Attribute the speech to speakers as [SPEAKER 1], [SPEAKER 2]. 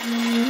[SPEAKER 1] Mm-hmm.